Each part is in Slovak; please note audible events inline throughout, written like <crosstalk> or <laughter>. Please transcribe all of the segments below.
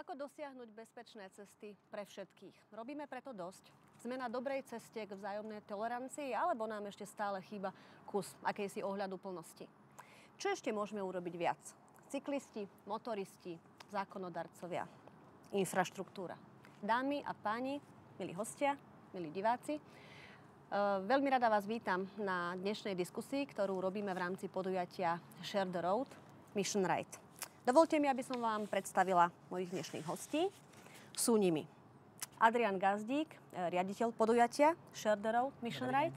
Ako dosiahnuť bezpečné cesty pre všetkých? Robíme preto dosť? Sme na dobrej ceste k vzájomnej tolerancii, alebo nám ešte stále chýba kus akejsi ohľadu plnosti? Čo ešte môžeme urobiť viac? Cyklisti, motoristi, zákonodarcovia, infraštruktúra. Dámy a páni, milí hostia, milí diváci, e, Veľmi rada vás vítam na dnešnej diskusii, ktorú robíme v rámci podujatia Share the Road Mission Right. Dovolte mi, aby som vám predstavila mojich dnešných hostí. Sú nimi Adrian Gazdík, eh, riaditeľ podujatia Road Mission Right.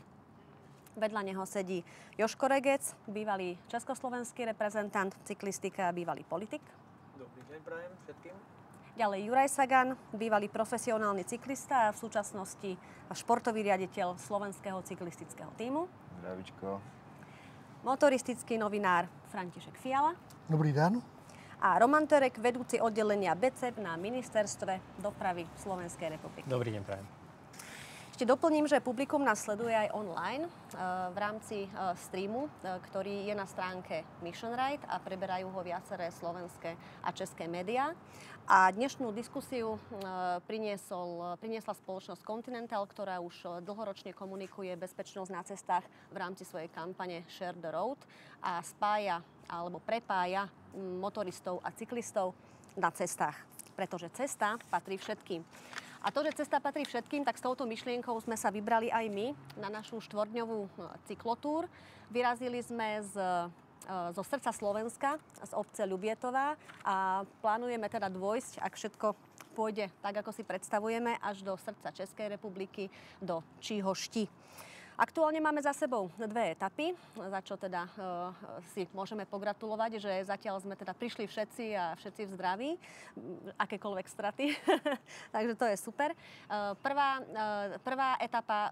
Vedľa neho sedí Joško Regec, bývalý československý reprezentant, cyklistika a bývalý politik. Dobrý deň, prajem všetkým. Ďalej Juraj Sagan, bývalý profesionálny cyklista a v súčasnosti športový riaditeľ slovenského cyklistického týmu. Zdravičko. Motoristický novinár František Fiala. Dobrý den a Roman Terek, vedúci oddelenia BECEP na Ministerstve dopravy Slovenskej republiky. Dobrý deň, prajem. Ešte doplním, že publikum nás sleduje aj online eh, v rámci eh, streamu, eh, ktorý je na stránke Mission Right a preberajú ho viaceré slovenské a české médiá. A dnešnú diskusiu priniesol, priniesla spoločnosť Continental, ktorá už dlhoročne komunikuje bezpečnosť na cestách v rámci svojej kampane Share the Road a spája alebo prepája mm, motoristov a cyklistov na cestách. Pretože cesta patrí všetkým. A to, že cesta patrí všetkým, tak s touto myšlienkou sme sa vybrali aj my na našu štvordňovú e, cyklotúr. Vyrazili sme z e, zo srdca Slovenska, z obce Ľubietová a plánujeme teda dôjsť, ak všetko pôjde tak, ako si predstavujeme, až do srdca Českej republiky, do Číhošti. Aktuálne máme za sebou dve etapy, za čo teda uh, si môžeme pogratulovať, že zatiaľ sme teda prišli všetci a všetci v zdraví, akékoľvek straty. <laughs> Takže to je super. Uh, prvá, uh, prvá etapa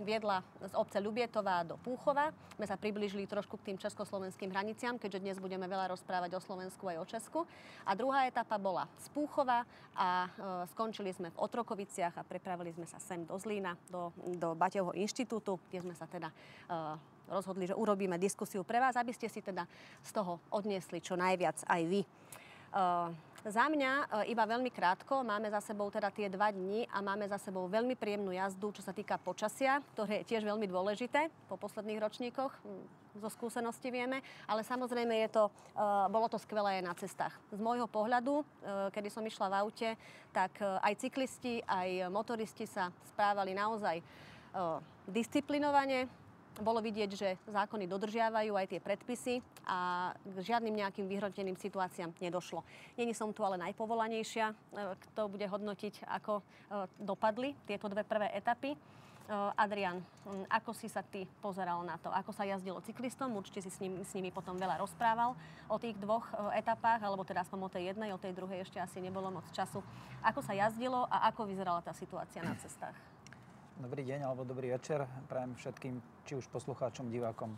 viedla z obce Ľubietová do Púchova. My sa približili trošku k tým československým hraniciam, keďže dnes budeme veľa rozprávať o Slovensku aj o Česku. A druhá etapa bola z Púchova a skončili sme v Otrokoviciach a prepravili sme sa sem do Zlína, do, do Baťovho inštitútu kde sme sa teda uh, rozhodli, že urobíme diskusiu pre vás, aby ste si teda z toho odniesli čo najviac aj vy. Uh, za mňa uh, iba veľmi krátko, máme za sebou teda tie dva dni a máme za sebou veľmi príjemnú jazdu, čo sa týka počasia, ktoré je tiež veľmi dôležité po posledných ročníkoch, hm, zo skúsenosti vieme, ale samozrejme je to, bolo to skvelé aj na cestách. Z môjho pohľadu, kedy som išla v aute, tak aj cyklisti, aj motoristi sa správali naozaj disciplinovane. Bolo vidieť, že zákony dodržiavajú aj tie predpisy a k žiadnym nejakým vyhroteným situáciám nedošlo. Není som tu ale najpovolanejšia, e, kto bude hodnotiť, ako e, dopadli tieto dve prvé etapy. Adrian, ako si sa ty pozeral na to? Ako sa jazdilo cyklistom? Určite si s, ním, s nimi potom veľa rozprával o tých dvoch etapách, alebo teda aspoň o tej jednej, o tej druhej ešte asi nebolo moc času. Ako sa jazdilo a ako vyzerala tá situácia na cestách? Dobrý deň alebo dobrý večer prajem všetkým, či už poslucháčom, divákom.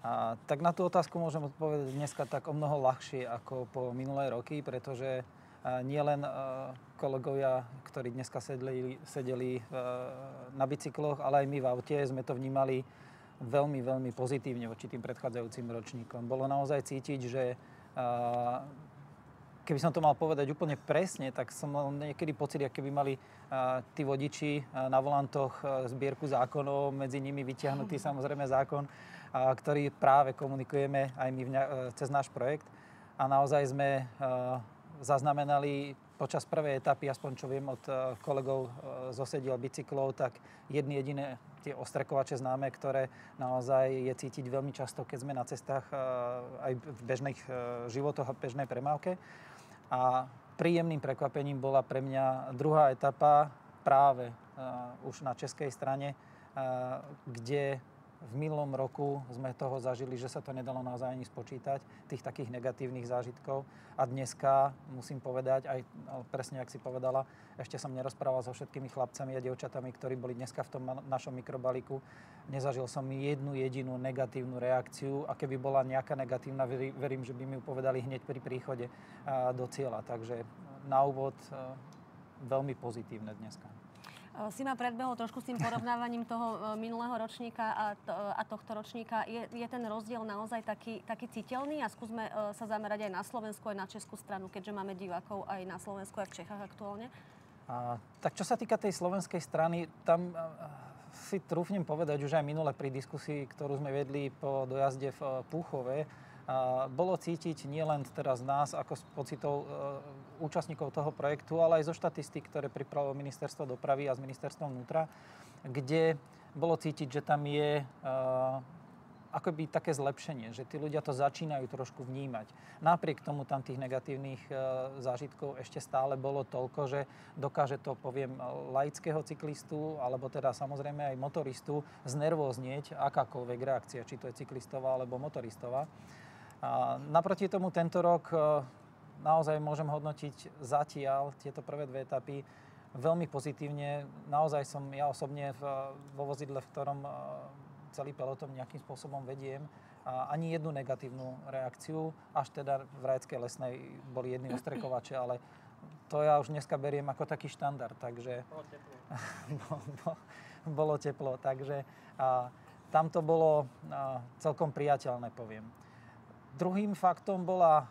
A, tak na tú otázku môžem odpovedať dneska tak o mnoho ľahšie ako po minulé roky, pretože nie len kolegovia, ktorí dneska sedeli, sedeli na bicykloch, ale aj my v aute sme to vnímali veľmi, veľmi pozitívne voči tým predchádzajúcim ročníkom. Bolo naozaj cítiť, že keby som to mal povedať úplne presne, tak som mal niekedy pocit, keby mali uh, tí vodiči uh, na volantoch uh, zbierku zákonov, medzi nimi vytiahnutý mm. samozrejme zákon, ktorý práve komunikujeme aj my vňa, uh, cez náš projekt. A naozaj sme uh, zaznamenali počas prvej etapy, aspoň čo viem od uh, kolegov uh, zo sediel bicyklov, tak jedny jediné tie ostrekovače známe, ktoré naozaj je cítiť veľmi často, keď sme na cestách aj v bežných životoch a bežnej premávke. A príjemným prekvapením bola pre mňa druhá etapa práve uh, už na českej strane, uh, kde v minulom roku sme toho zažili, že sa to nedalo naozaj ani spočítať, tých takých negatívnych zážitkov. A dneska, musím povedať, aj presne, ak si povedala, ešte som nerozprával so všetkými chlapcami a dievčatami, ktorí boli dneska v tom našom mikrobalíku. Nezažil som jednu jedinú negatívnu reakciu a keby bola nejaká negatívna, verím, že by mi ju povedali hneď pri príchode do cieľa. Takže na úvod veľmi pozitívne dneska. Si ma predbehol trošku s tým porovnávaním toho minulého ročníka a, to, a tohto ročníka. Je, je ten rozdiel naozaj taký, taký citeľný a skúsme sa zamerať aj na Slovensku, aj na Českú stranu, keďže máme divákov aj na Slovensku, aj v Čechách aktuálne? A, tak čo sa týka tej slovenskej strany, tam si trúfnem povedať už aj minule pri diskusii, ktorú sme vedli po dojazde v Púchove, a bolo cítiť nielen teraz nás ako z pocitov e, účastníkov toho projektu, ale aj zo štatistík, ktoré pripravilo Ministerstvo dopravy a z Ministerstva vnútra, kde bolo cítiť, že tam je e, akoby také zlepšenie, že tí ľudia to začínajú trošku vnímať. Napriek tomu tam tých negatívnych e, zážitkov ešte stále bolo toľko, že dokáže to, poviem, laického cyklistu, alebo teda samozrejme aj motoristu, znervoznieť akákoľvek reakcia, či to je cyklistová alebo motoristová. A naproti tomu tento rok e, naozaj môžem hodnotiť zatiaľ tieto prvé dve etapy veľmi pozitívne. Naozaj som ja osobne v, vo vozidle, v ktorom e, celý peloton nejakým spôsobom vediem. A ani jednu negatívnu reakciu, až teda v Rajeckej lesnej boli jedni ostrekovače, ale to ja už dneska beriem ako taký štandard, takže... Bolo teplo. <laughs> bolo teplo, takže a, tam to bolo a, celkom priateľné, poviem. Druhým faktom bola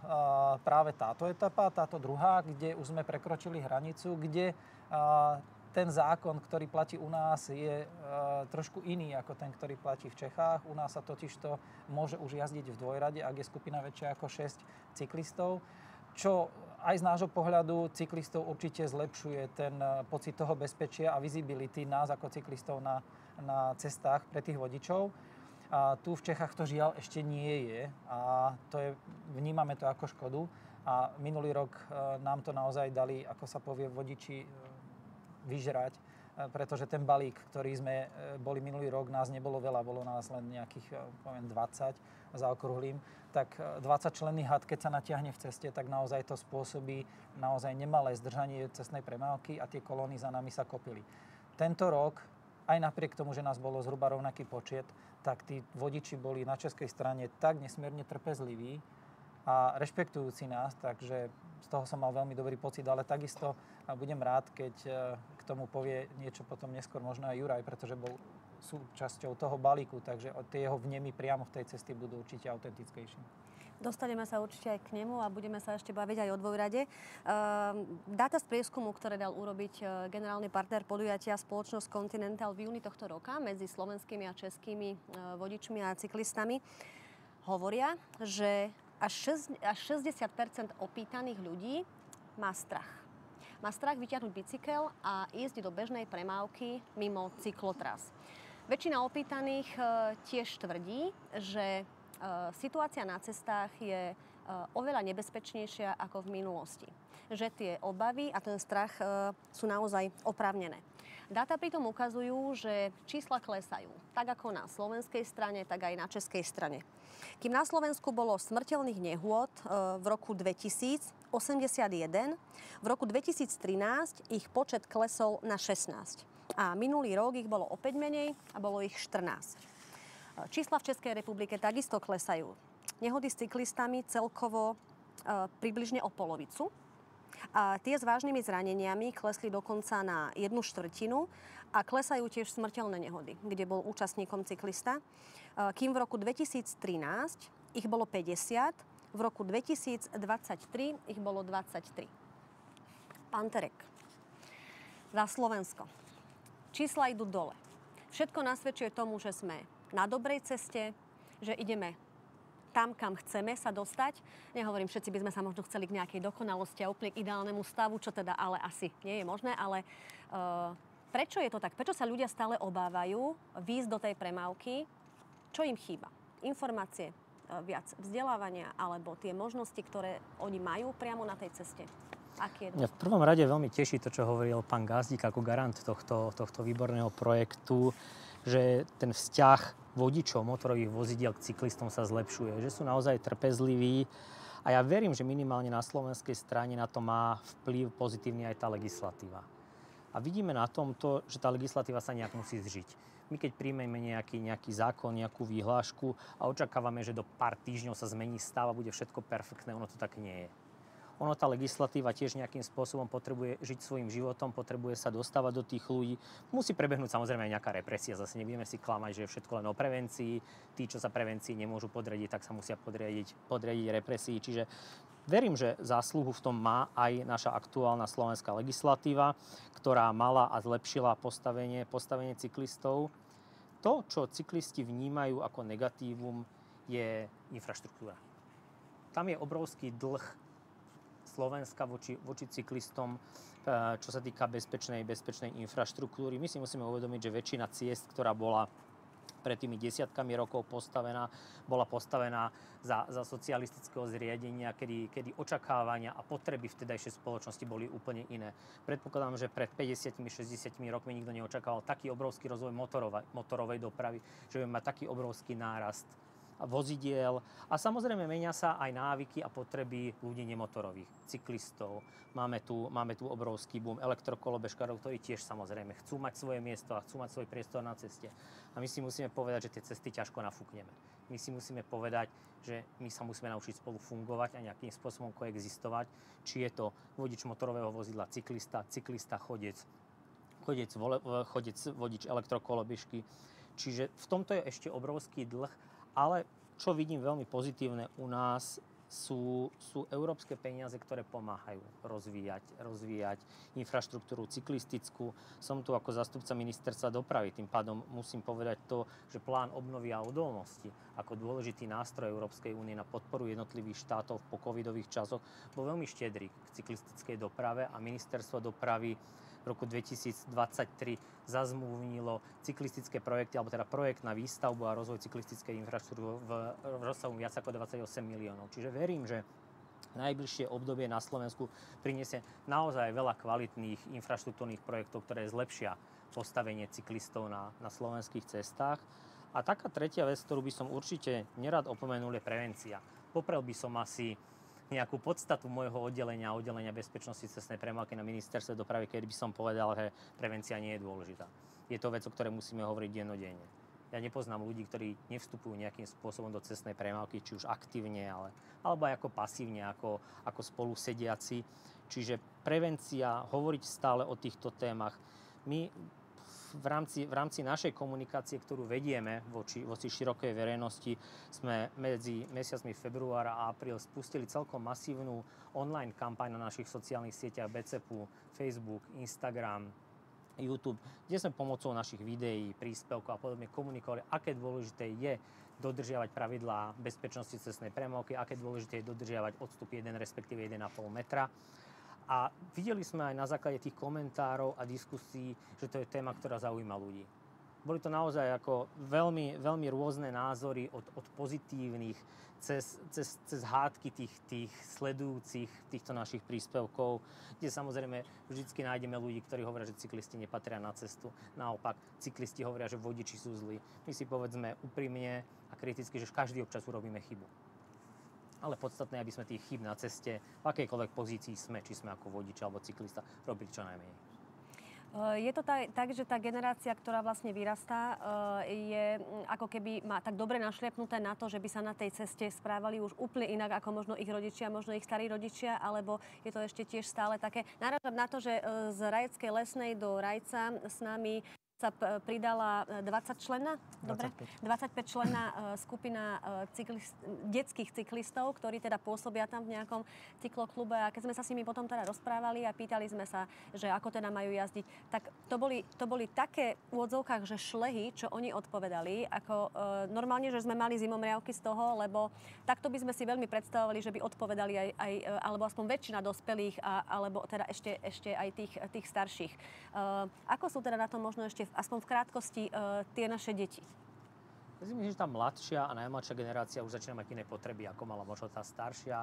práve táto etapa, táto druhá, kde už sme prekročili hranicu, kde ten zákon, ktorý platí u nás, je trošku iný ako ten, ktorý platí v Čechách. U nás sa totiž to môže už jazdiť v dvojrade, ak je skupina väčšia ako 6 cyklistov, čo aj z nášho pohľadu cyklistov určite zlepšuje ten pocit toho bezpečia a visibility nás ako cyklistov na, na cestách pre tých vodičov. A tu v Čechách to žiaľ ešte nie je a to je, vnímame to ako škodu. A minulý rok e, nám to naozaj dali, ako sa povie, vodiči vyžrať, e, pretože ten balík, ktorý sme e, boli minulý rok, nás nebolo veľa, bolo nás len nejakých, e, poviem, 20 za okruhlým, tak 20 členný had, keď sa natiahne v ceste, tak naozaj to spôsobí naozaj nemalé zdržanie cestnej premávky a tie kolóny za nami sa kopili. Tento rok, aj napriek tomu, že nás bolo zhruba rovnaký počet, tak tí vodiči boli na českej strane tak nesmierne trpezliví a rešpektujúci nás, takže z toho som mal veľmi dobrý pocit, ale takisto budem rád, keď e, k tomu povie niečo potom neskôr možno aj Juraj, pretože bol súčasťou toho balíku, takže tie jeho vnemy priamo v tej cesty budú určite autentickejšie. Dostaneme sa určite aj k nemu a budeme sa ešte baviť aj o dvojrade. Ehm, dáta z prieskumu, ktoré dal urobiť e, generálny partner podujatia spoločnosť Continental v júni tohto roka medzi slovenskými a českými e, vodičmi a cyklistami, hovoria, že až 60% opýtaných ľudí má strach. Má strach vyťahnuť bicykel a ísť do bežnej premávky mimo cyklotras. Väčšina opýtaných e, tiež tvrdí, že situácia na cestách je e, oveľa nebezpečnejšia ako v minulosti. Že tie obavy a ten strach sú naozaj oprávnené. Dáta pritom ukazujú, že čísla klesajú, tak ako na slovenskej strane, tak aj na českej strane. Kým na Slovensku bolo smrteľných nehôd v roku 2000 81, v roku 2013 ich počet klesol na 16. A minulý rok ich bolo opäť menej a bolo ich 14. E, čísla v Českej republike takisto klesajú. Nehody s cyklistami celkovo e, približne o polovicu a tie s vážnymi zraneniami klesli dokonca na jednu štvrtinu a klesajú tiež smrteľné nehody, kde bol účastníkom cyklista. Kým v roku 2013 ich bolo 50, v roku 2023 ich bolo 23. Pán za Slovensko. Čísla idú dole. Všetko nasvedčuje tomu, že sme na dobrej ceste, že ideme tam, kam chceme sa dostať. Nehovorím, všetci by sme sa možno chceli k nejakej dokonalosti a úplne k ideálnemu stavu, čo teda ale asi nie je možné, ale uh, prečo je to tak? Prečo sa ľudia stále obávajú výjsť do tej premávky? Čo im chýba? Informácie, uh, viac vzdelávania alebo tie možnosti, ktoré oni majú priamo na tej ceste? Aký je Mňa v prvom rade veľmi teší to, čo hovoril pán Gazdík ako garant tohto, tohto výborného projektu, že ten vzťah vodičov motorových vozidiel k cyklistom sa zlepšuje, že sú naozaj trpezliví a ja verím, že minimálne na slovenskej strane na to má vplyv pozitívny aj tá legislatíva. A vidíme na tom to, že tá legislatíva sa nejak musí zžiť. My keď príjmeme nejaký, nejaký zákon, nejakú výhlášku a očakávame, že do pár týždňov sa zmení stav a bude všetko perfektné, ono to tak nie je. Ono tá legislatíva tiež nejakým spôsobom potrebuje žiť svojim životom, potrebuje sa dostávať do tých ľudí. Musí prebehnúť samozrejme aj nejaká represia, zase nebudeme si klamať, že je všetko len o prevencii. Tí, čo sa prevencii nemôžu podriadiť, tak sa musia podriadiť, podriadiť represii. Čiže verím, že zásluhu v tom má aj naša aktuálna slovenská legislatíva, ktorá mala a zlepšila postavenie, postavenie cyklistov. To, čo cyklisti vnímajú ako negatívum, je infraštruktúra. Tam je obrovský dlh Slovenska voči, voči cyklistom, eh, čo sa týka bezpečnej, bezpečnej infraštruktúry. My si musíme uvedomiť, že väčšina ciest, ktorá bola pred tými desiatkami rokov postavená, bola postavená za, za socialistického zriadenia, kedy, kedy očakávania a potreby vtedajšej spoločnosti boli úplne iné. Predpokladám, že pred 50-60 rokmi nikto neočakával taký obrovský rozvoj motorovej, motorovej dopravy, že by mať taký obrovský nárast vozidiel a samozrejme menia sa aj návyky a potreby ľudí nemotorových, cyklistov. Máme tu, máme tu obrovský boom elektrokolobežkárov, ktorí tiež samozrejme chcú mať svoje miesto a chcú mať svoj priestor na ceste. A my si musíme povedať, že tie cesty ťažko nafúkneme. My si musíme povedať, že my sa musíme naučiť spolu fungovať a nejakým spôsobom koexistovať. Či je to vodič motorového vozidla, cyklista, cyklista, chodec, chodec, chodec vodič elektrokolobežky. Čiže v tomto je ešte obrovský dlh ale čo vidím veľmi pozitívne u nás, sú, sú európske peniaze, ktoré pomáhajú rozvíjať, rozvíjať infraštruktúru cyklistickú. Som tu ako zastupca ministerstva dopravy, tým pádom musím povedať to, že plán obnovy a odolnosti ako dôležitý nástroj Európskej únie na podporu jednotlivých štátov v pocovidových časoch bol veľmi štedrý k cyklistickej doprave a ministerstvo dopravy v roku 2023 zazmluvnilo cyklistické projekty, alebo teda projekt na výstavbu a rozvoj cyklistickej infraštruktúry v, rozsahu viac ako 28 miliónov. Čiže verím, že najbližšie obdobie na Slovensku priniesie naozaj veľa kvalitných infraštruktúrnych projektov, ktoré zlepšia postavenie cyklistov na, na slovenských cestách. A taká tretia vec, ktorú by som určite nerad opomenul, je prevencia. Poprel by som asi nejakú podstatu môjho oddelenia, oddelenia bezpečnosti cestnej premávky na ministerstve dopravy, keď by som povedal, že prevencia nie je dôležitá. Je to vec, o ktorej musíme hovoriť dennodenne. Ja nepoznám ľudí, ktorí nevstupujú nejakým spôsobom do cestnej premávky, či už aktívne, ale, alebo aj ako pasívne, ako, ako spolu. Čiže prevencia, hovoriť stále o týchto témach. My v rámci, v rámci našej komunikácie, ktorú vedieme voči, voči širokej verejnosti, sme medzi mesiacmi február a apríl spustili celkom masívnu online kampaň na našich sociálnych sieťach BCPu, Facebook, Instagram, YouTube, kde sme pomocou našich videí, príspevkov a podobne komunikovali, aké dôležité je dodržiavať pravidlá bezpečnosti cestnej premávky, aké dôležité je dodržiavať odstup 1 respektíve 1,5 metra a videli sme aj na základe tých komentárov a diskusí, že to je téma, ktorá zaujíma ľudí. Boli to naozaj ako veľmi, veľmi rôzne názory od, od pozitívnych cez, cez, cez hádky tých, tých sledujúcich týchto našich príspevkov, kde samozrejme vždy nájdeme ľudí, ktorí hovoria, že cyklisti nepatria na cestu. Naopak, cyklisti hovoria, že vodiči sú zlí. My si povedzme úprimne a kriticky, že každý občas urobíme chybu ale podstatné, aby sme tých chyb na ceste, v akejkoľvek pozícii sme, či sme ako vodič alebo cyklista, robili čo najmenej. Eh, je to tak, tak, že tá generácia, ktorá vlastne vyrastá, eh, je mm, ako keby má tak dobre našliapnuté na to, že by sa na tej ceste správali už úplne inak ako možno ich rodičia, možno ich starí rodičia, alebo je to ešte tiež stále také. Náražam na to, že eh, z Rajeckej lesnej do Rajca s nami sa pridala 20 e, člena, dobre? 25, 25 člena skupina e, cyklist, detských cyklistov, ktorí teda pôsobia tam v nejakom cykloklube a keď sme sa s nimi potom teda rozprávali a pýtali sme sa, že ako teda majú jazdiť, tak to boli, to boli také v odzovkách, že šlehy, čo oni odpovedali, ako e, normálne, že sme mali zimomriavky z toho, lebo takto by sme si veľmi predstavovali, že by odpovedali aj, aj e, alebo aspoň väčšina dospelých, a, alebo teda ešte, ešte aj tých, tých starších. E, ako sú teda na to možno ešte aspoň v krátkosti e, tie naše deti? Myslím, že tá mladšia a najmladšia generácia už začína mať iné potreby, ako mala možno tá staršia.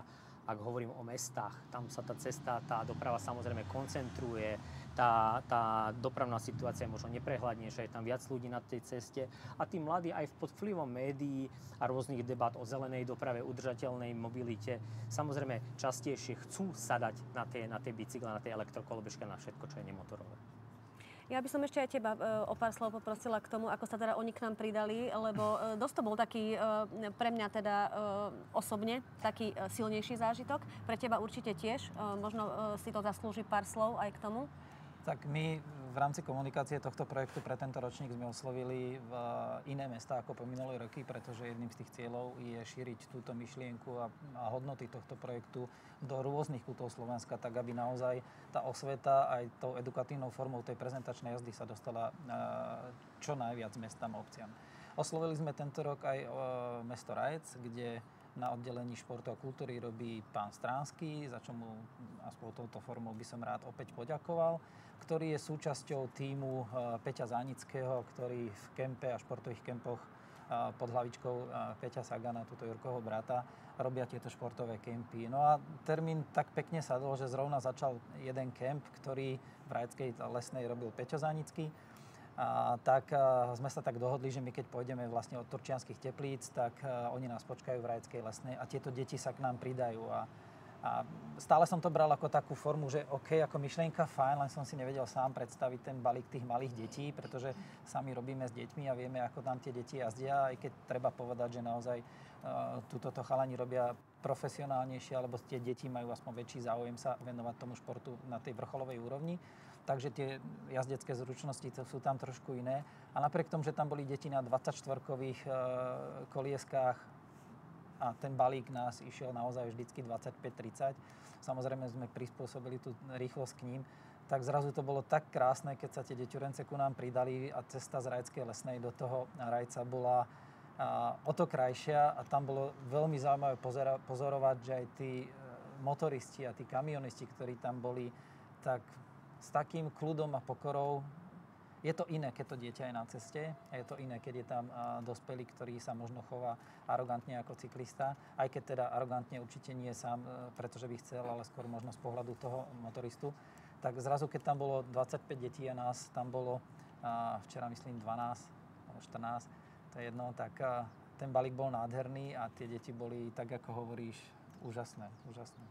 Ak hovorím o mestách, tam sa tá cesta, tá doprava samozrejme koncentruje, tá, tá dopravná situácia je možno neprehľadnejšia, je tam viac ľudí na tej ceste a tí mladí aj pod vplyvom médií a rôznych debat o zelenej doprave, udržateľnej mobilite, samozrejme častejšie chcú sadať na tie, na tie bicykle, na tie elektrokolobežky, na všetko, čo je nemotorové. Ja by som ešte aj teba o pár slov poprosila k tomu, ako sa teda oni k nám pridali, lebo dosť to bol taký pre mňa teda osobne taký silnejší zážitok. Pre teba určite tiež. Možno si to zaslúži pár slov aj k tomu. Tak my v rámci komunikácie tohto projektu pre tento ročník sme oslovili v iné mesta ako po minulé roky, pretože jedným z tých cieľov je šíriť túto myšlienku a, a hodnoty tohto projektu do rôznych kútov Slovenska, tak aby naozaj tá osveta aj tou edukatívnou formou tej prezentačnej jazdy sa dostala čo najviac mestám a obciam. Oslovili sme tento rok aj mesto Rajec, kde na oddelení športu a kultúry robí pán Stránsky, za čo mu aspoň touto formou by som rád opäť poďakoval ktorý je súčasťou týmu eh, Peťa Zánického, ktorý v kempe a športových kempoch eh, pod hlavičkou eh, Peťa Sagana, túto Jurkovho brata, robia tieto športové kempy. No a termín tak pekne sadol, že zrovna začal jeden kemp, ktorý v Rajeckej lesnej robil Peťo Zánický. A tak a sme sa tak dohodli, že my keď pôjdeme vlastne od Turčianských teplíc, tak a, oni nás počkajú v Rajeckej lesnej a tieto deti sa k nám pridajú. A a stále som to bral ako takú formu, že OK, ako myšlienka fajn, len som si nevedel sám predstaviť ten balík tých malých detí, pretože sami robíme s deťmi a vieme, ako tam tie deti jazdia, aj keď treba povedať, že naozaj uh, túto chalani robia profesionálnejšie, alebo tie deti majú aspoň väčší záujem sa venovať tomu športu na tej vrcholovej úrovni. Takže tie jazdecké zručnosti to sú tam trošku iné. A napriek tomu, že tam boli deti na 24-kových uh, kolieskách, a ten balík nás išiel naozaj vždycky 25-30. Samozrejme sme prispôsobili tú rýchlosť k ním, tak zrazu to bolo tak krásne, keď sa tie deťurence ku nám pridali a cesta z Rajskej lesnej do toho Rajca bola o to krajšia a tam bolo veľmi zaujímavé pozorovať, že aj tí e, motoristi a tí kamionisti, ktorí tam boli, tak s takým kľudom a pokorou je to iné, keď to dieťa je na ceste a je to iné, keď je tam dospelý, ktorý sa možno chová arogantne ako cyklista, aj keď teda arogantne určite nie sám, e, pretože by chcel, ale skôr možno z pohľadu toho motoristu. Tak zrazu, keď tam bolo 25 detí a nás tam bolo včera myslím 12 alebo 14, to je jedno, tak ten balík bol nádherný a tie deti boli, tak ako hovoríš, úžasné, úžasné.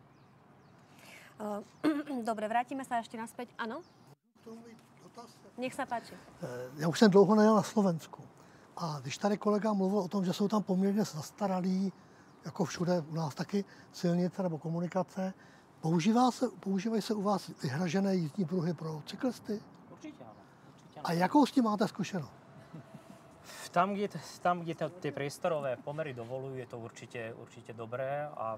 <clears throat> Dobre, vrátime sa ešte naspäť. Áno? Nech se páči. Eh, já už jsem dlouho nejel na Slovensku. A když tady kolega mluvil o tom, že jsou tam poměrně zastaralí, jako všude u nás taky, silnice nebo komunikace, používá se, používají se u vás vyhražené jízdní pruhy pro cyklisty? Určitě ano. Určitě ano. A jakou s tím máte zkušenost? Tam, kde, tam, kde tie priestorové pomery dovolujú, je to určite, určite dobré a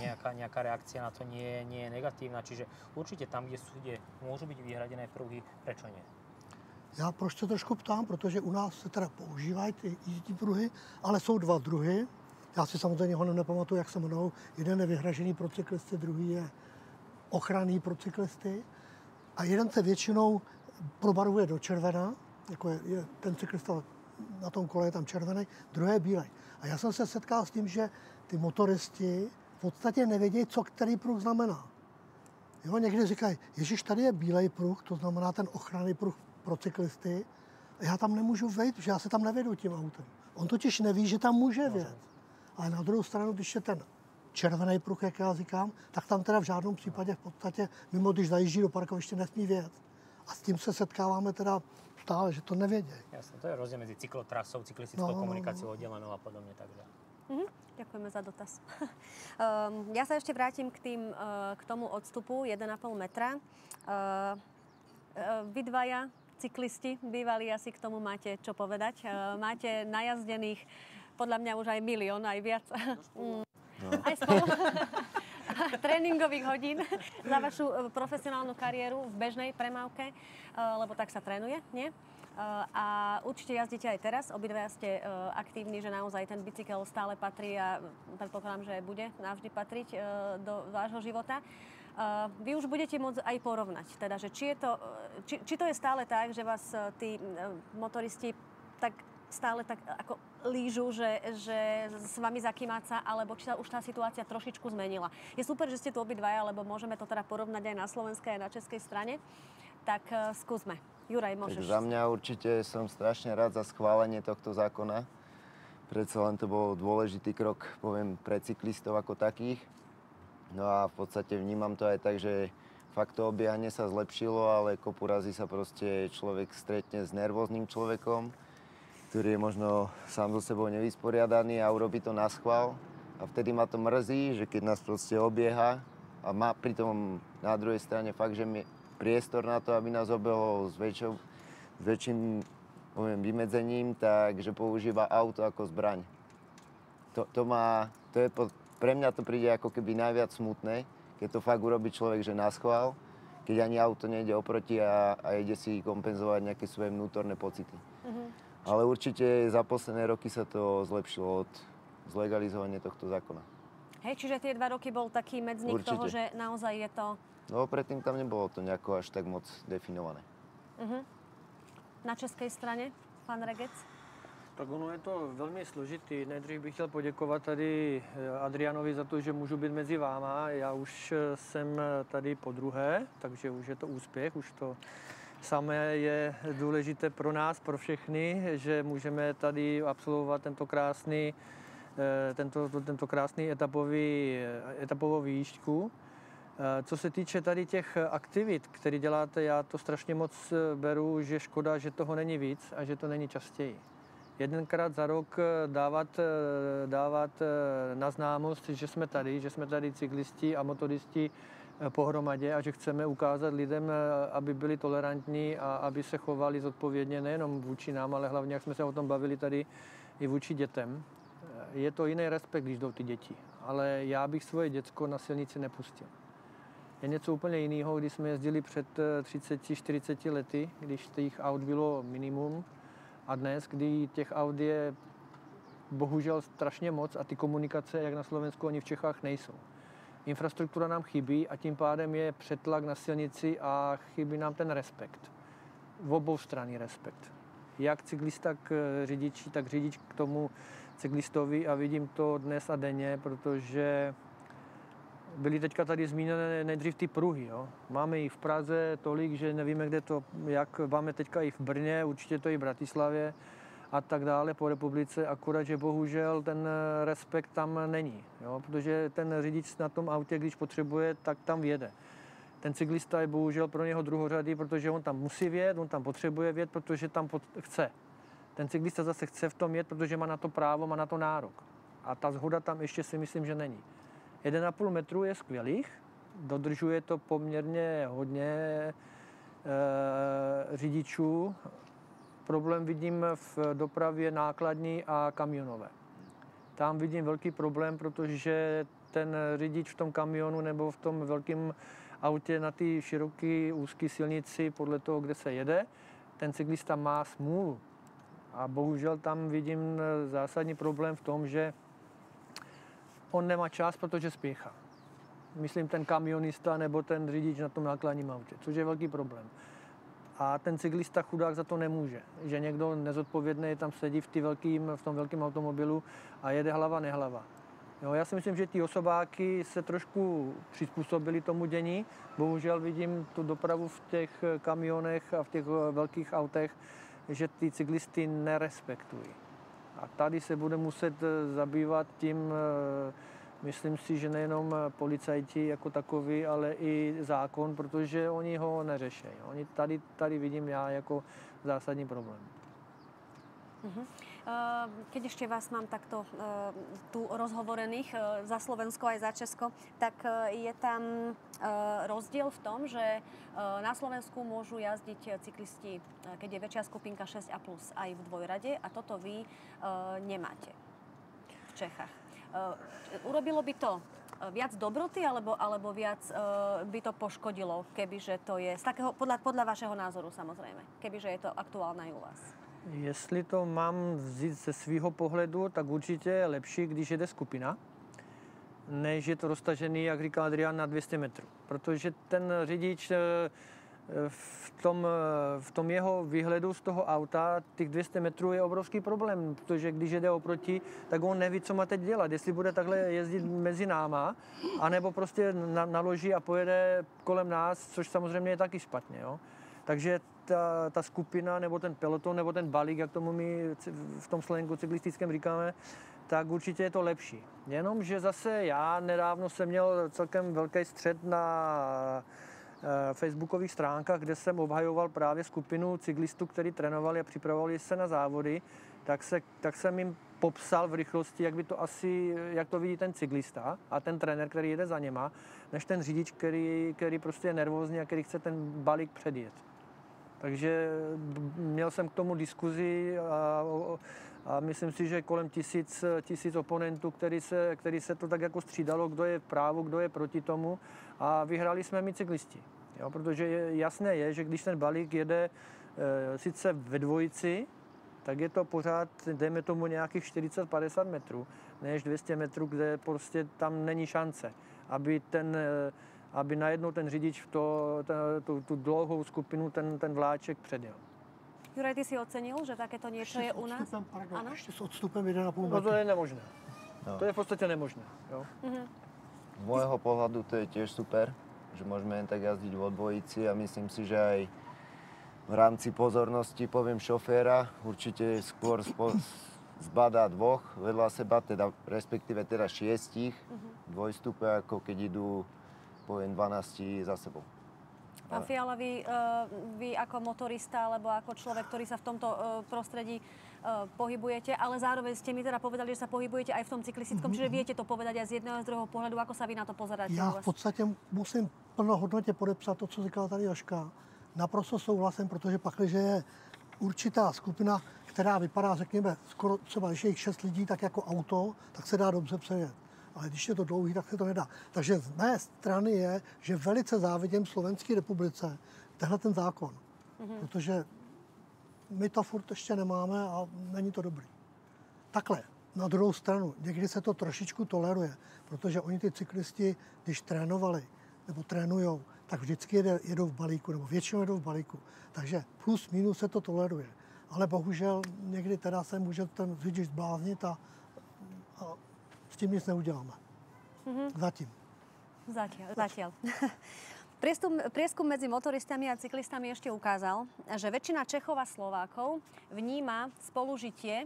nejaká, nejaká reakcia na to nie, nie je negatívna. Čiže určite tam, kde, sú, kde môžu byť vyhradené pruhy, prečo nie? Já proč se trošku ptám, protože u nás se teda používají ty jízdní pruhy, ale jsou dva druhy. Já si samozřejmě ho nepamatuju, jak se jmenou. Jeden je vyhražený pro cyklisty, druhý je ochranný pro cyklisty. A jeden se většinou probarvuje do červena, jako je, je ten cyklista na tom kole je tam červený, druhé je bílej. A já jsem se setkal s tím, že ty motoristi v podstatě nevědějí, co který pruh znamená. Jo, někdy říkají, ježiš, tady je bílej pruh, to znamená ten ochranný pruh pro cyklisty, a já tam nemůžu vejít, protože já se tam nevedu tím autem. On totiž neví, že tam může vjet. Ale na druhou stranu, když je ten červený pruh, jak já říkám, tak tam teda v žádném případě v podstatě, mimo když zajíždí do parkoviště, nesmí vědět. A s tím se setkáváme teda stále, že to nevědějí. Jasne, to je rozdiel medzi cyklotrasou, cyklistickou no, komunikáciou oddelenou a podobne. Takže. Mm-hmm. Ďakujeme za dotaz. um, <laughs> ja sa ešte vrátim k, tým, uh, k tomu odstupu 1,5 metra. Uh, uh, vy dvaja, cyklisti, bývali asi k tomu máte čo povedať. Uh, máte najazdených podľa mňa už aj milión, aj viac. <laughs> No. Aj spolu. <laughs> <laughs> tréningových hodín za vašu e, profesionálnu kariéru v bežnej premávke, e, lebo tak sa trénuje, nie? E, a určite jazdíte aj teraz, obidvaja ste aktívni, že naozaj ten bicykel stále patrí a predpokladám, že bude navždy patriť do vášho života. Vy už budete môcť aj porovnať, teda, že či, je to, či, či to je stále tak, že vás tí motoristi tak stále tak ako lížu, že, že s vami zakýmáca, alebo či sa už tá situácia trošičku zmenila. Je super, že ste tu obidvaja, lebo môžeme to teda porovnať aj na slovenskej, aj na českej strane. Tak uh, skúsme. Juraj, môžeš. Tak za mňa určite som strašne rád za schválenie tohto zákona. Predsa len to bol dôležitý krok, poviem, pre cyklistov ako takých. No a v podstate vnímam to aj tak, že fakt to obiehanie sa zlepšilo, ale kopu razy sa proste človek stretne s nervóznym človekom, ktorý je možno sám so sebou nevysporiadaný a urobí to na schvál. A vtedy ma to mrzí, že keď nás proste obieha a má pritom na druhej strane fakt, že mi priestor na to, aby nás obehol s, väčšou, s väčším poviem, vymedzením, takže používa auto ako zbraň. To, to má, to je, pre mňa to príde ako keby najviac smutné, keď to fakt urobí človek, že na schvál, keď ani auto nejde oproti a, a ide si kompenzovať nejaké svoje vnútorné pocity. Mm-hmm. Ale určite za posledné roky sa to zlepšilo od zlegalizovania tohto zákona. Hej, čiže tie dva roky bol taký medzník určite. toho, že naozaj je to... No predtým tam nebolo to nejako až tak moc definované. Mm-hmm. Na českej strane, pán Regec? Tak ono je to velmi složitý. Nejdřív bych chtěl poděkovat tady eh, Adrianovi za to, že můžu být mezi váma. Já už eh, jsem tady po druhé, takže už je to úspěch, už to samé je důležité pro nás, pro všechny, že můžeme tady absolvovat tento krásný, eh, tento, tento krásný etapový, etapovou výšku. Co se týče tady těch aktivit, které děláte, já to strašně moc beru, že škoda, že toho není víc a že to není častěji jedenkrát za rok eh, dávat, eh, dávat eh, na známost, že jsme tady, že jsme tady cyklisti a motoristi pohromadě a že chceme ukázat lidem, aby byli tolerantní a aby se chovali zodpovědně nejenom vůči nám, ale hlavně, jak jsme se o tom bavili tady, i vůči dětem. Je to jiný respekt, když jdou ty děti, ale já bych svoje děcko na silnici nepustil. Je něco úplně jiného, když jsme jezdili před 30-40 lety, když těch aut bylo minimum, a dnes, kdy těch aut je bohužel strašně moc a ty komunikace, jak na Slovensku, ani v Čechách nejsou. Infrastruktura nám chybí a tím pádem je přetlak na silnici a chybí nám ten respekt. V obou strany respekt. Jak cyklista k řidiči, tak řidič k tomu cyklistovi a vidím to dnes a denně, protože byly teďka tady zmíněné nejdřív ty pruhy. Jo. Máme jich v Praze tolik, že nevíme, kde to, jak máme teďka i v Brně, určitě to i v Bratislavě a tak dále po republice, akorát, že bohužel ten respekt tam není, jo, protože ten řidič na tom autě, když potřebuje, tak tam vjede. Ten cyklista je bohužel pro něho druhořadý, protože on tam musí vět, on tam potřebuje vět, protože tam pot- chce. Ten cyklista zase chce v tom jet, protože má na to právo, má na to nárok. A ta zhoda tam ještě si myslím, že není. 1,5 metru je skvělých, dodržuje to poměrně hodně e, řidičů. Problém vidím v dopravě nákladní a kamionové. Tam vidím velký problém, protože ten řidič v tom kamionu nebo v tom velkém autě na té široké úzké silnici podle toho, kde se jede, ten cyklista má smůlu. A bohužel tam vidím zásadní problém v tom, že on nemá čas, protože spěchá. Myslím ten kamionista nebo ten řidič na tom nákladním autě, což je velký problém. A ten cyklista chudák za to nemůže, že někdo nezodpovědný tam sedí v, velkým, v tom velkém automobilu a jede hlava nehlava. Jo, já si myslím, že ty osobáky se trošku přizpůsobili tomu dění. Bohužel vidím tu dopravu v těch kamionech a v těch velkých autech, že ty cyklisty nerespektují. A tady se bude muset eh, zabývat tím, eh, myslím si, že nejenom policajti jako takový, ale i zákon, protože oni ho neřeší. Oni tady, tady vidím já jako zásadní problém. Uh-huh. Keď ešte vás mám takto tu rozhovorených za Slovensko aj za Česko, tak je tam rozdiel v tom, že na Slovensku môžu jazdiť cyklisti, keď je väčšia skupinka 6 a plus aj v dvojrade a toto vy nemáte v Čechách. Urobilo by to viac dobroty alebo, alebo viac uh, by to poškodilo, kebyže to je, z takého, podľa, podľa vašeho názoru samozrejme, kebyže je to aktuálne aj u vás? Jestli to mám vzít ze svého pohledu, tak určitě je lepší, když jede skupina, než je to roztažený, jak říkal Adrián, na 200 metrů. Protože ten řidič eh, v tom, eh, v tom jeho výhledu z toho auta těch 200 metrů je obrovský problém, protože když jede oproti, tak on neví, co má teď dělat. Jestli bude takhle jezdit mezi náma, anebo prostě naloží a pojede kolem nás, což samozřejmě je taky špatně. Jo? Takže ta, ta skupina nebo ten peloton nebo ten balík, jak tomu my v tom slengu cyklistickém říkáme, tak určitě je to lepší. Jenomže zase já nedávno jsem měl celkem velký střed na facebookových stránkách, kde jsem obhajoval právě skupinu cyklistů, kteří trénovali a připravovali se na závody, tak, se, tak jsem jim popsal v rychlosti, jak by to asi, jak to vidí ten cyklista a ten trenér, který jede za něma, než ten řidič, který, který prostě je nervózní a který chce ten balík předjet. Takže měl jsem k tomu diskuzi a, a myslím si, že kolem tisíc, tisíc oponentů, který se, který se to tak jako střídalo, kdo je právo, kdo je proti tomu a vyhráli jsme my cyklisti. Jo, protože jasné je, že když ten balík jede e, sice ve dvojici, tak je to pořád, dejme tomu nějakých 40-50 metrů, než 200 metrů, kde prostě tam není šance, aby ten, eh, aby najednou ten řidič to, ten, tu, tu dlouhou skupinu, ten, ten vláček předjel. Juraj, ty si ocenil, že takéto niečo je u nás? Pardon, ještě s odstupem 1,5 No to je nemožné. No. To je v podstate nemožné. Jo? Mm-hmm. Z môjho pohľadu to je tiež super, že môžeme jen tak jazdiť vo dvojici a myslím si, že aj v rámci pozornosti poviem šoféra, určite skôr spo, zbadá dvoch vedľa seba, teda respektíve teda šiestich uh-huh. dvojstupe, ako keď idú poviem 12 za sebou. Pán Fiala, vy, uh, vy ako motorista alebo ako človek, ktorý sa v tomto uh, prostredí pohybujete, ale zároveň ste mi teda povedali, že sa pohybujete aj v tom cyklistickom, mm-hmm. čiže viete to povedať aj z jedného z druhého pohľadu, ako sa vy na to pozeráte? Já v podstatě musím plnohodnotně podepsat to, co říkala tady Joška naprosto souhlasím, protože pak, když je určitá skupina, která vypadá, řekněme, skoro třeba, když je jich šest lidí, tak jako auto, tak se dá dobře přejet. Ale když je to dlouhý, tak se to nedá. Takže z mé strany je, že velice závidím Slovenské republice tenhle ten zákon. Mm-hmm. Protože my to furt ještě nemáme a není to dobrý. Takhle, na druhou stranu, někdy se to trošičku toleruje, protože oni ty cyklisti, když trénovali nebo trénujou, tak vždycky jede, jedou v balíku, nebo většinou jedou v balíku. Takže plus minus se to toleruje. Ale bohužel někdy teda se může ten řidič zbláznit a, a s tím nic neuděláme. Mm-hmm. Zatím. Zatiaľ. Zatiaľ. Prieskum, prieskum medzi motoristami a cyklistami ešte ukázal, že väčšina Čechov a Slovákov vníma spolužitie,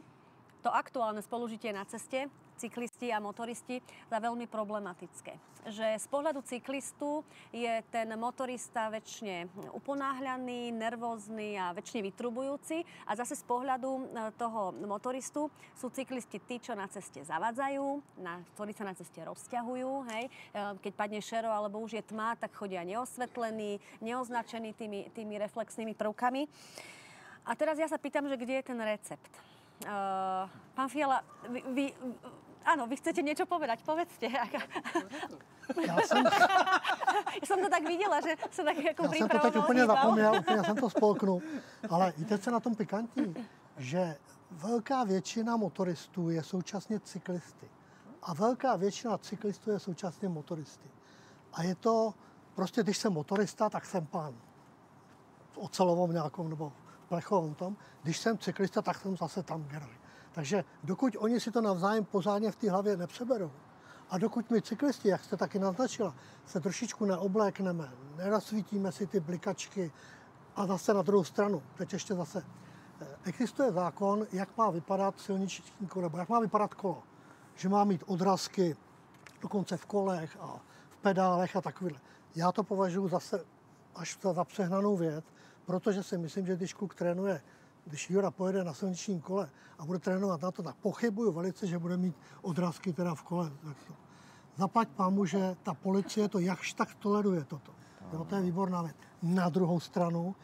to aktuálne spolužitie na ceste cyklisti a motoristi za veľmi problematické. Že z pohľadu cyklistu je ten motorista väčšine uponáhľaný, nervózny a väčšine vytrubujúci a zase z pohľadu e, toho motoristu sú cyklisti tí, čo na ceste zavadzajú, na, ktorí sa na ceste rozťahujú. Hej. E, keď padne šero alebo už je tma, tak chodia neosvetlení, neoznačení tými, tými reflexnými prvkami. A teraz ja sa pýtam, že kde je ten recept? Uh, pán Fiala, vy, vy Áno, vy chcete niečo povedať, povedzte. Já jsem... Já jsem to tak viděla, že se tak jako Já jsem to teď úplně zapomněl, úplně jsem to spolknul. Ale víte, co na tom pikantní? Že velká většina motoristů je současně cyklisty. A velká většina cyklistů je současně motoristy. A je to, prostě když jsem motorista, tak jsem pán. V ocelovom nějakom nebo plechovém tom. Když jsem cyklista, tak jsem zase tam geroj. Takže dokud oni si to navzájem pořádně v té hlavě nepřeberou, a dokud my cyklisti, jak jste taky naznačila, se trošičku neoblékneme, nerasvítíme si ty blikačky a zase na druhou stranu, teď ještě zase, eh, existuje zákon, jak má vypadat silniční kolo, nebo jak má vypadat kolo. Že má mít odrazky dokonce v kolech a v pedálech a takovýhle. Já to považuji zase až za, za přehnanou věc, protože si myslím, že když kluk trénuje když Jura pojede na silničním kole a bude trénovat na to, tak pochybuju velice, že bude mít odrazky teda v kole. Tak to. Zaplať pámu, že ta policie to jakž tak toleruje toto. Jo, to je výborná věc. Na druhou stranu,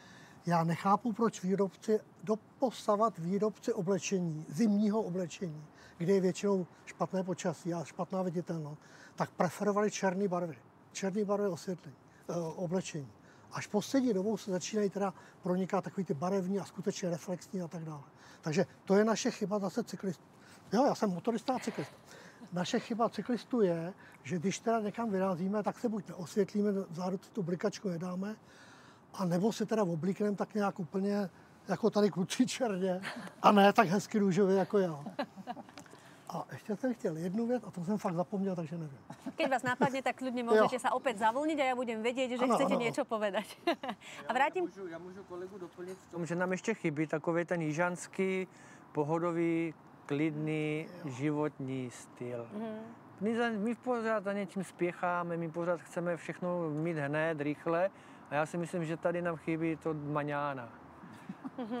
já nechápu, proč výrobci, doposavat výrobci oblečení, zimního oblečení, kde je většinou špatné počasí a špatná viditelnost, tak preferovali černé barvy. Černé barvy osvětlení, eh, oblečení. Až poslední dobou se začínají teda pronikat takový ty barevní a skutečně reflexní a tak dále. Takže to je naše chyba zase cyklistů. Jo, já jsem motorista a cyklista. Naše chyba cyklistů je, že když teda někam vyrazíme, tak se buď neosvětlíme, zároveň tu blikačku nedáme, a nebo se teda oblíkneme tak nějak úplně jako tady kluci černě a ne tak hezky růžově jako já. A ešte som chtěl jednu věc, a to jsem fakt zapomněl, takže nevím. Keď vás napadne, tak kľudne môžete jo. sa opäť zavlniť a ja budem vedieť, že ano, chcete ano. niečo povedať. <laughs> a vrátim... Ja môžu, ja môžu kolegu doplniť v tom, že nám ešte chybí takový ten jižanský, pohodový, klidný jo. životní styl. Mm. My, my pořád za něčím spěcháme, my pořád chceme všechno mít hned, rychle A já si myslím, že tady nám chybí to maňána.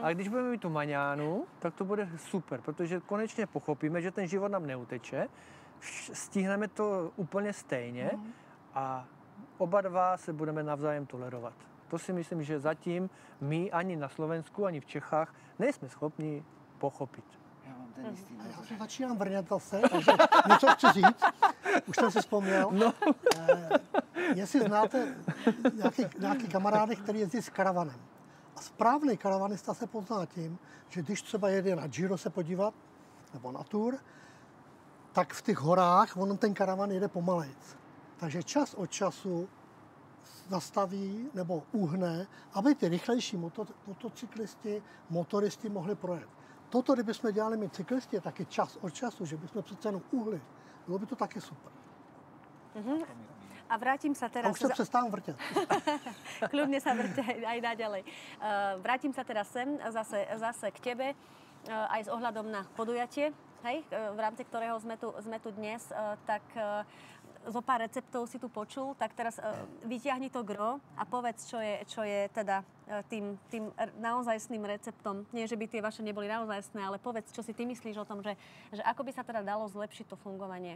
A když budeme mít tu maňánu, tak to bude super, protože konečně pochopíme, že ten život nám neuteče, stihneme to úplně stejně a oba dva se budeme navzájem tolerovat. To si myslím, že zatím my ani na Slovensku, ani v Čechách nejsme schopni pochopit. Ja mám ten istý A já názor. se začínám vrnět zase, takže něco chci říct. Už jsem si vzpomněl. No. Eh, jestli znáte nějaký, nějaký kamarády, který jezdí s karavanem. A správný karavanista se pozná tím, že když třeba jede na Giro se podívat, nebo na Tour, tak v těch horách on ten karavan jede pomalejc. Takže čas od času zastaví nebo uhne, aby ty rychlejší moto, motocyklisti, motoristi mohli projet. Toto, kdybychom dělali my cyklisti, taky čas od času, že bychom přece jenom uhli, bylo by to taky super. A vrátim sa A teraz... už se přestávám vrtět. <laughs> Kľudne sa vrte aj, naďalej. Uh, vrátim sa teraz sem, zase, zase k tebe, uh, aj s ohľadom na podujatie, hej, uh, v rámci ktorého sme tu, sme tu dnes, tak zo pár receptov si tu počul, tak teraz uh, vyťahni to gro a povedz, čo je, čo je teda uh, tým, tým naozajstným receptom. Nie, že by tie vaše neboli naozajstné, ale povedz, čo si ty myslíš o tom, že, že ako by sa teda dalo zlepšiť to fungovanie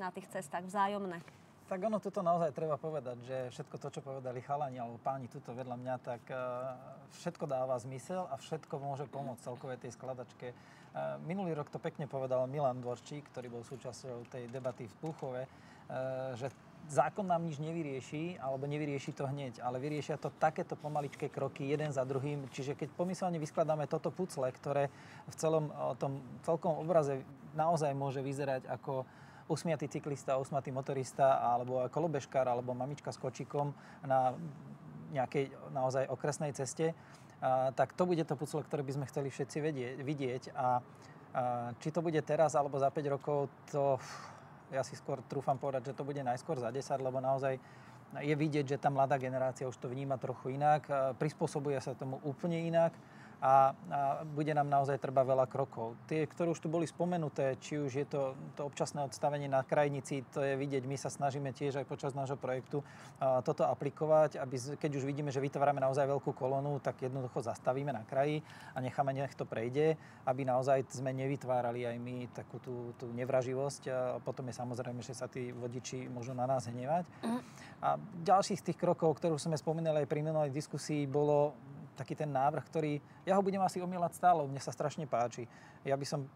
na tých cestách vzájomné. Tak ono tuto naozaj treba povedať, že všetko to, čo povedali chalani alebo páni tuto vedľa mňa, tak eh, všetko dáva zmysel a všetko môže pomôcť celkovej tej skladačke. Eh, Minulý rok to pekne povedal Milan Dvorčík, ktorý bol súčasťou tej debaty v Púchove, eh, že zákon nám nič nevyrieši, alebo nevyrieši to hneď, ale vyriešia to takéto pomaličké kroky jeden za druhým. Čiže keď pomyselne vyskladáme toto pucle, ktoré v celom tom celkom obraze naozaj môže vyzerať ako usmiatý cyklista, usmiatý motorista, alebo ako lobežkár, alebo mamička s kočikom na nejakej naozaj okresnej ceste, tak to bude to pucle, ktoré by sme chceli všetci vedieť, vidieť. A, či to bude teraz alebo za 5 rokov, to ja si skôr trúfam povedať, že to bude najskôr za 10, lebo naozaj je vidieť, že tá mladá generácia už to vníma trochu inak, prispôsobuje sa tomu úplne inak a, a bude nám naozaj treba veľa krokov. Tie, ktoré už tu boli spomenuté, či už je to, to občasné odstavenie na krajnici, to je vidieť, my sa snažíme tiež aj počas nášho projektu a, toto aplikovať, aby keď už vidíme, že vytvárame naozaj veľkú kolónu, tak jednoducho zastavíme na kraji a necháme, nech to prejde, aby naozaj sme nevytvárali aj my takú tú, tú nevraživosť. A potom je samozrejme, že sa tí vodiči môžu na nás hnevať. A ďalší z tých krokov, ktorú sme spomínali aj pri minulej diskusii, bolo taký ten návrh, ktorý, ja ho budem asi omielať stále, mne sa strašne páči. Ja by som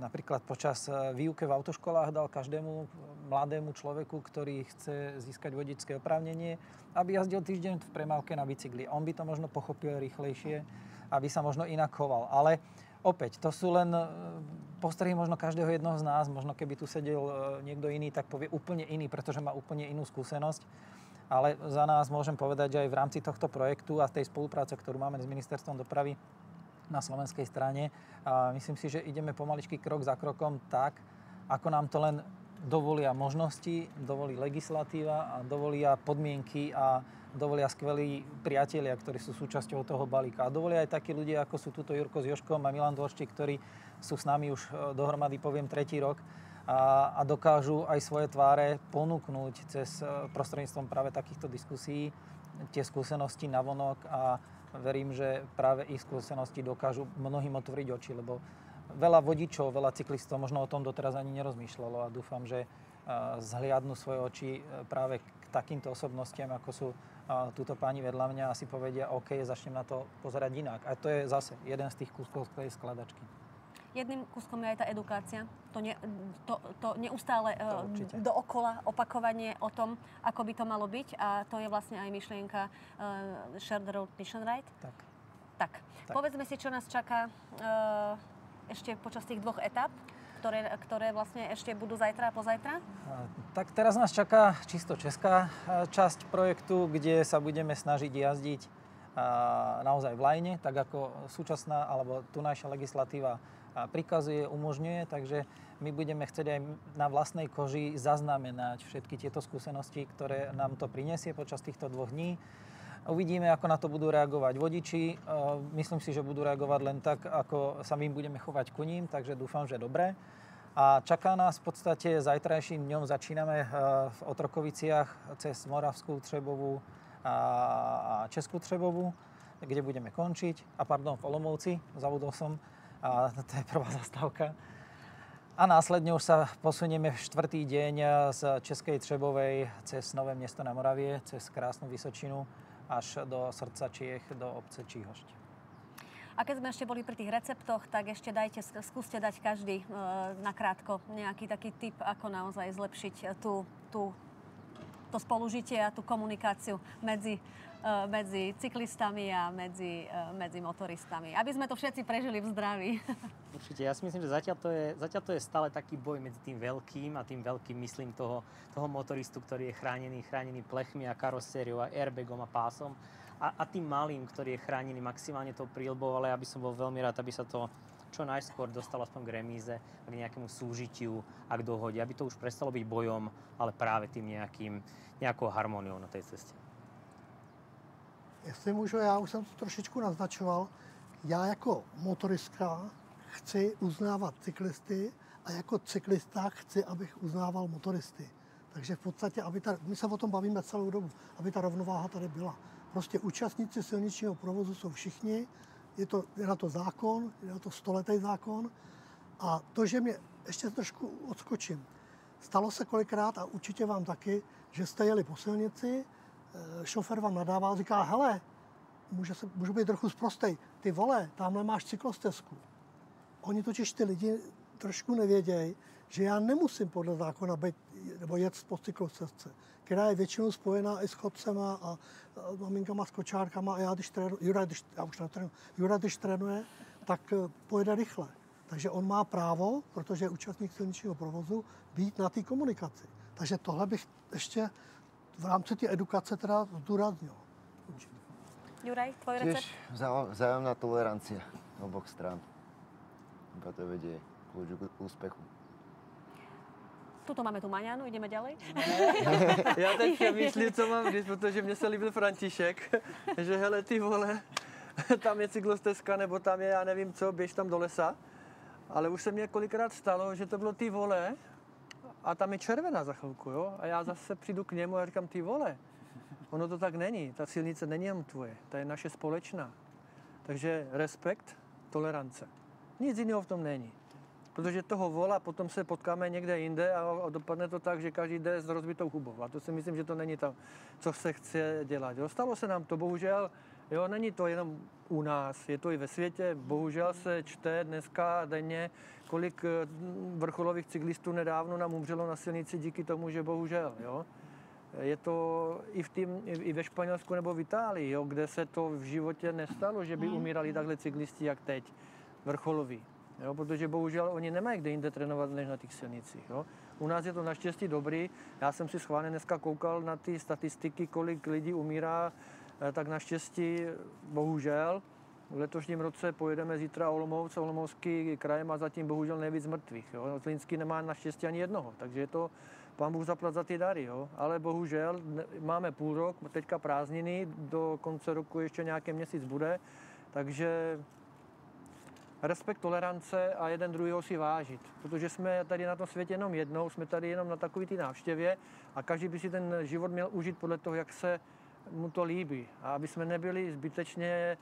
napríklad počas eh, výuke v autoškolách dal každému mladému človeku, ktorý chce získať vodičské oprávnenie, aby jazdil týždeň v premávke na bicykli. On by to možno pochopil rýchlejšie, aby sa možno inak choval. Ale opäť, to sú len eh, postrehy možno každého jednoho z nás. Možno keby tu sedel niekto iný, tak povie úplne iný, pretože má úplne inú skúsenosť. Ale za nás môžem povedať, že aj v rámci tohto projektu a tej spolupráce, ktorú máme s Ministerstvom dopravy na slovenskej strane, a myslím si, že ideme pomaličky krok za krokom tak, ako nám to len dovolia možnosti, dovolí legislatíva a dovolia podmienky a dovolia skvelí priatelia, ktorí sú súčasťou toho balíka. A dovolia aj takí ľudia, ako sú tuto Jurko s Joškom a Milan Dvorčík, ktorí sú s nami už e, dohromady, poviem, tretí rok a, a dokážu aj svoje tváre ponúknuť cez e, prostredníctvom práve takýchto diskusí tie skúsenosti navonok a verím, že práve ich skúsenosti dokážu mnohým otvoriť oči, lebo veľa vodičov, veľa cyklistov možno o tom doteraz ani nerozmýšľalo a dúfam, že e, zhliadnú svoje oči e, práve k takýmto osobnostiam, ako sú túto páni vedľa mňa a si povedia, OK, začnem na to pozerať inak. A to je zase jeden z tých kúskov skladačky. Jedným kúskom je aj tá edukácia. To, ne, to, to neustále To určite. dookola opakovanie o tom, ako by to malo byť. A to je vlastne aj myšlienka uh, Shared Road Mission Ride. Tak. Tak, Tak. povedzme si, čo nás čaká uh, ešte počas tých dvoch etap, ktoré, ktoré vlastne ešte budú zajtra a pozajtra. Tak teraz nás čaká čisto česká a, časť projektu, kde sa budeme snažiť jazdiť naozaj v lajne, tak ako súčasná alebo tunajšia legislatíva prikazuje, umožňuje, takže my budeme chcieť aj na vlastnej koži zaznamenať všetky tieto skúsenosti, ktoré nám to prinesie počas týchto dvoch dní. Uvidíme, ako na to budú reagovať vodiči. E, Myslím si, že budú reagovať len tak, ako sa my budeme chovať ku ním, takže dúfam, že dobre. A čaká nás v podstate zajtrajším dňom, začíname e, v Otrokoviciach cez Moravskú, Třebovú, a Českú Třebovu, kde budeme končiť. A pardon, v Olomouci, zabudol som, a <laughs> to je prvá zastávka. A následne už sa posunieme v štvrtý deň z Českej Třebovej cez Nové mesto na Moravie, cez krásnu Vysočinu až do srdca Čiech, do obce Číhošť. A keď sme ešte boli pri tých receptoch, tak ešte dajte, skúste dať každý e, nakrátko nejaký taký tip, ako naozaj zlepšiť tú, tú, to spolužitie a tú komunikáciu medzi Eh, medzi cyklistami a medzi, eh, medzi motoristami. Aby sme to všetci prežili v zdraví. <laughs> Určite, ja si myslím, že zatiaľ to, je, zatiaľ to je stále taký boj medzi tým veľkým a tým veľkým myslím toho, toho motoristu, ktorý je chránený, chránený plechmi a karosériou a airbagom a pásom a, a tým malým, ktorý je chránený maximálne tou prílbou, ale ja by som bol veľmi rád, aby sa to čo najskôr dostalo aspoň k remíze k nejakému súžitiu a k dohode, aby to už prestalo byť bojom, ale práve tým nejakým, nejakou harmóniou na tej ceste. Jestli můžu, já už jsem to trošičku naznačoval. Já jako motoristka chci uznávat cyklisty a jako cyklista chci, abych uznával motoristy. Takže v podstatě, aby ta, my se o tom bavíme celou dobu, aby ta rovnováha tady byla. Prostě účastníci silničního provozu jsou všichni, je, to, je na to zákon, je na to stoletý zákon. A to, že mě, ještě trošku odskočím, stalo se kolikrát a určitě vám taky, že jste jeli po silnici, Eh, šofer vám nadává a říká, hele, může se, můžu být trochu zprostej, ty vole, tamhle máš cyklostezku. Oni totiž ty lidi trošku nevědějí, že já nemusím podle zákona být, nebo jet po cyklostezce, která je většinou spojená i s chodcema a, a maminkama s kočárkama a já když trénu, Jura, když, já už netrénu, Jura, když trénuje, tak eh, pojede rychle. Takže on má právo, protože je účastník silničního provozu, být na té komunikaci. Takže tohle bych ještě v rámci té edukace teda zdůraznil. Juraj, tvoj recept? Tiež vzájomná tolerancia oboch strán. Iba to vedie k úspechu. Tuto máme tu Maňanu, ideme ďalej? Já teď přemýšlím, co mám říct, protože mně se líbil František, že hele ty vole, tam je cyklostezka, nebo tam je, já nevím co, běž tam do lesa. Ale už se mně kolikrát stalo, že to bylo ty vole a tam je červená za chvilku, jo? A já zase přijdu k němu a říkám, ty vole, ono to tak není, ta silnice není jen tvoje, ta je naše společná. Takže respekt, tolerance. Nic jiného v tom není. Protože toho vola potom se potkáme někde jinde a dopadne to tak, že každý jde s rozbitou hubou. A to si myslím, že to není to, co se chce dělat. Jo? Stalo se nám to, bohužel, jo, není to jenom u nás, je to i ve světě. Bohužel se čte dneska denně kolik eh, vrcholových cyklistů nedávno nám umřelo na silnici díky tomu, že bohužel, jo. Je to i, v tým, i ve Španělsku nebo v Itálii, jo, kde se to v životě nestalo, že by hmm. umírali takhle cyklisti, jak teď, vrcholoví. Jo, protože bohužel oni nemají kde jinde trénovat než na těch silnicích. Jo. U nás je to naštěstí dobrý. Já jsem si schválně dneska koukal na ty statistiky, kolik lidí umírá, eh, tak naštěstí bohužel v letošním roce pojedeme zítra Olomouc, Olomoucký kraj má zatím bohužel nejvíc mrtvých. Jo. Zlínský nemá naštěstí ani jednoho, takže je to pán Bůh zaplat za ty dary. Jo. Ale bohužel máme půl rok, teďka prázdniny, do konce roku ještě nějaký měsíc bude, takže respekt, tolerance a jeden druhého si vážit. Protože jsme tady na tom světě jenom jednou, jsme tady jenom na takový ty návštěvě a každý by si ten život měl užít podle toho, jak se mu to líbí. A aby jsme nebyli zbytečně e,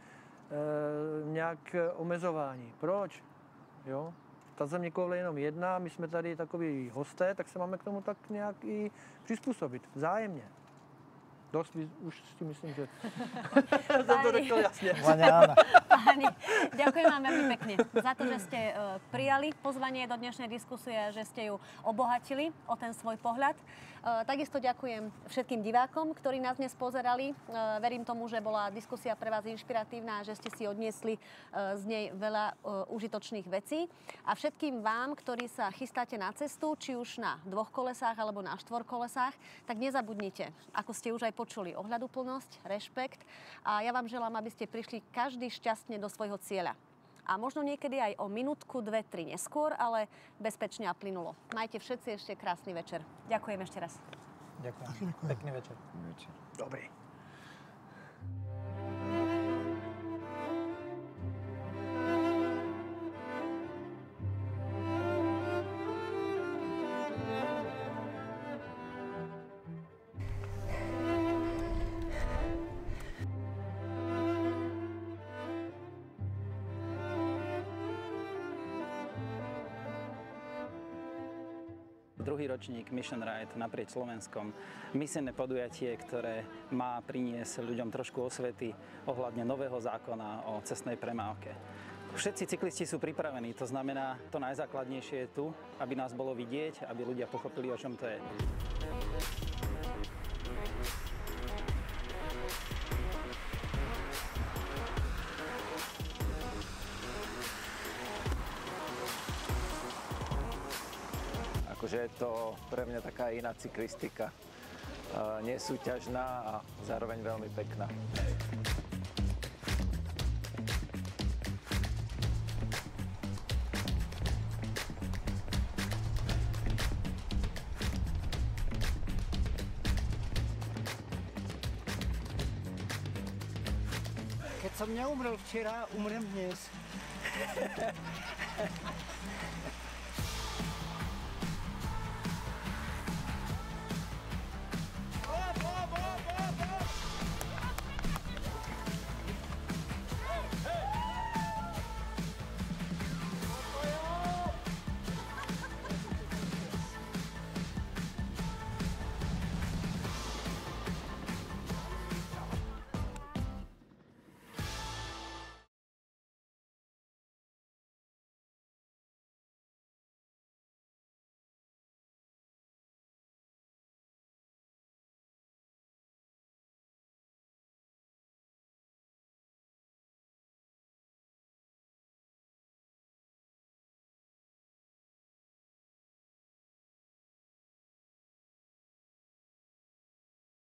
nějak omezování. Proč? Jo? Ta země koule je jenom jedna, my jsme tady takový hosté, tak se máme k tomu tak nějak i přizpůsobit, vzájemně. Dosť, už si myslím, že <laughs> som to řekl jasne. Páni, ďakujem vám veľmi pekne za to, že ste uh, prijali pozvanie do dnešnej diskusie a že ste ju obohatili o ten svoj pohľad. Uh, takisto ďakujem všetkým divákom, ktorí nás dnes pozerali. Uh, verím tomu, že bola diskusia pre vás inšpiratívna a že ste si odniesli uh, z nej veľa užitočných vecí. A všetkým vám, ktorí sa chystáte na cestu, či už na dvoch kolesách alebo na štvorkolesách, tak nezabudnite, ako ste už aj počuli ohľaduplnosť, rešpekt a ja vám želám, aby ste prišli každý šťastne do svojho cieľa. A možno niekedy aj o minútku, dve, tri neskôr, ale bezpečne a plynulo. Majte všetci ešte krásny večer. Ďakujem ešte raz. Ďakujem. Pekný večer. Dobrý. Druhý ročník Mission Ride naprieč Slovenskom. Misijné podujatie, ktoré má priniesť ľuďom trošku osvety ohľadne nového zákona o cestnej premávke. Všetci cyklisti sú pripravení, to znamená, to najzákladnejšie je tu, aby nás bolo vidieť, aby ľudia pochopili, o čom to je. Je to pre mňa taká iná cyklistika. Nesúťažná a zároveň veľmi pekná. Keď som neumrel včera, umrem dnes. <laughs>